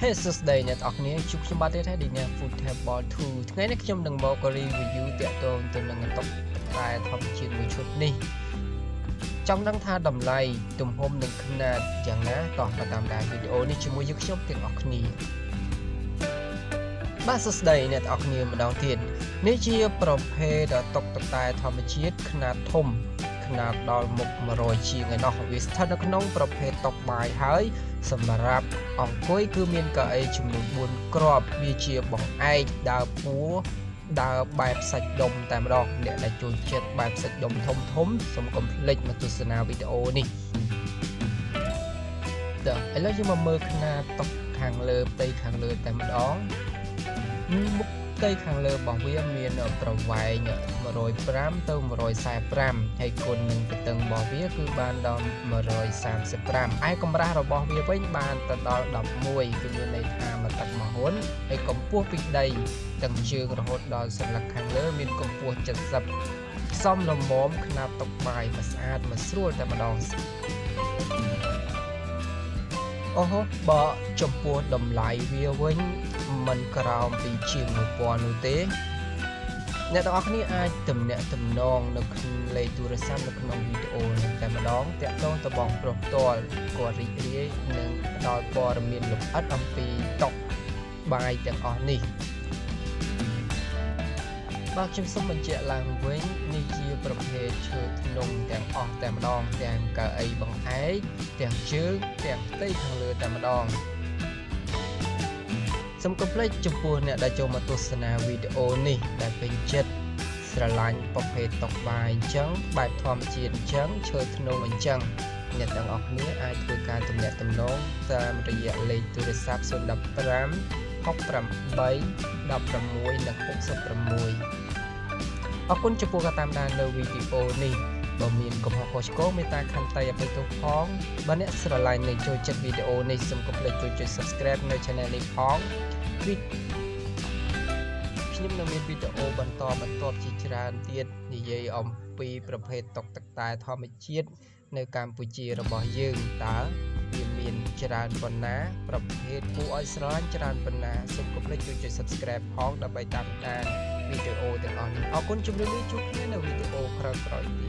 Hey សួស្តីអ្នកទាំងអស់គ្នាជួបខ្ញុំបាទទៀតហើយឌីណា Food Table 2ថ្ងៃនេះខ្ញុំនឹងមក review តាក់ទងទៅនឹងតុកតែធម្មជាតិមួយឈុតនេះចង់ដឹងថាតម្លៃទំហំនិងຂະຫນາດយ៉ាងណាតោះតាមដានវីដេអូនេះជាមួយយើងខ្ញុំទាំងអស់គ្នាបាទសួស្តីអ្នកទាំងអស់គ្នាម្ដងទៀតនេះជាប្រភេទតុកតតែធម្មជាតិຂະຫນາດធំ ខ្នាតដល់មុខ100ជាងឯណោះវាស្ថិតនៅក្នុងប្រភេទតុកបាយហើយ សម្រាប់អង្គុយគឺមានកៅអីចំនួន4គ្រាប់វាជាបង្អែកដើរពួរដើរបែបសាច់ដុំតែម្ដងអ្នកដែលចូលចិត្តបែបសាច់ដុំធំធំសូមកុំភ្លេចមកទស្សនាវីដេអូនេះតើឥឡូវយើងមកមើលខ្នាតតុកខាងលើផ្ទៃខាងលើតែម្ដងមុខ ផ្ទៃខាងលើរបស់វាមានប្រវែង105ទៅ145ហើយគុណនឹងទទឹងរបស់វាគឺបានដល់135ឯកម្រាស់របស់វាវិញបានទៅដល់11គឺមានន័យថាមកទឹកមហុនហើយកម្ពស់ពីដីទាំងជើងរហូតដល់សន្លឹកខាងលើមានកម្ពស់70សំលំមខ្នាតតុកបាយមកស្អាតមកស្រួលតែម្ដង អូហូបើចំពោះតម្លៃវាវិញមិនក្រោមពីជាង1000នោះទេអ្នកទាំងអស់គ្នាអាចទំនាក់ទំនងនៅក្នុងលេខទូរស័ព្ទនៅក្នុងវីដេអូនេះតែម្ដងតាក់ទងទៅបងប្រុសផ្ទាល់គាត់រីករាយនឹងផ្ដល់ព័ត៌មានលម្អិតអំពីតុកបាយទាំងអស់នេះបាទខ្ញុំសូមបញ្ជាក់ឡើងវិញនេះជាប្រភេទ ឈើធ្នង់ទាំងអស់តែម្ដងទាំងកៅអីបង្អែកទាំងជើងទាំងផ្ទៃខាងលើតែម្ដងសូមកុំភ្លេចចំពោះអ្នកដែលចូលមកទស្សនាវីដេអូនេះដែលពេញចិត្តស្រឡាញ់ប្រភេទតុកបាយអញ្ចឹងបែបធម្មជាតិអញ្ចឹងឈើធ្នង់អញ្ចឹងអ្នកទាំងអស់គ្នាអាចធ្វើការទំនាក់ទំនងតាមរយៈលេខទូរស័ព្ទ015 68 16និង66អរគុណចំពោះការតាមដាននៅវីដេអូនេះ បើមានកំហុសខុសឆ្គងមេត្តាខន្តីអភ័យទោសផងបើអ្នកស្រឡាញ់និងចូលចិត្តវីដេអូនេះសូមកុំភ្លេចជួយចុច Subscribe នៅ Channel នេះផងវីខ្ញុំនឹងមានវីដេអូបន្តបន្តជាច្រើនទៀតនិយាយអំពីប្រភេទតុកទឹកតែធម្មជាតិនៅកម្ពុជារបស់យើងតើវាមានច្រើនប៉ុណ្ណា ប្រភេទគួរឲ្យស្រឡាញ់ច្រើនប៉ុណ្ណាសូមកុំភ្លេចជួយចុច Subscribe ផងដើម្បីតាមដានវីដេអូទាំងអស់នេះអរគុណជម្រាបលាជួបគ្នានៅវីដេអូក្រោយៗទៀត